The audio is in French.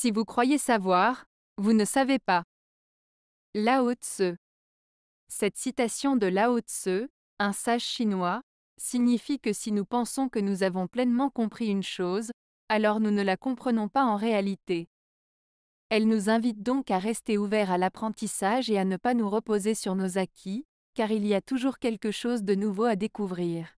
Si vous croyez savoir, vous ne savez pas. Lao Tse. Cette citation de Lao Tse, un sage chinois, signifie que si nous pensons que nous avons pleinement compris une chose, alors nous ne la comprenons pas en réalité. Elle nous invite donc à rester ouverts à l'apprentissage et à ne pas nous reposer sur nos acquis, car il y a toujours quelque chose de nouveau à découvrir.